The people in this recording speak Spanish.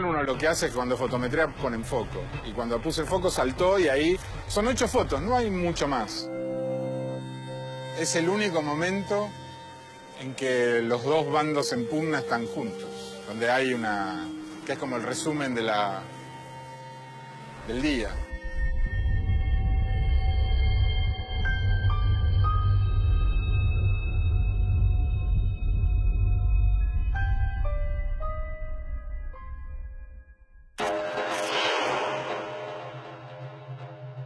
Uno lo que hace es cuando fotometría pone en foco. Y cuando puse el foco saltó y ahí son ocho fotos, no hay mucho más. Es el único momento en que los dos bandos en pugna están juntos, donde hay una... que es como el resumen de la, del día.